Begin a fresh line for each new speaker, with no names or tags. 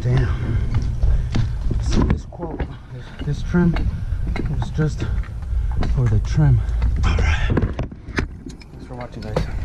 Damn. So this quote, this trim, was just for the trim. All right. Thanks for watching, guys.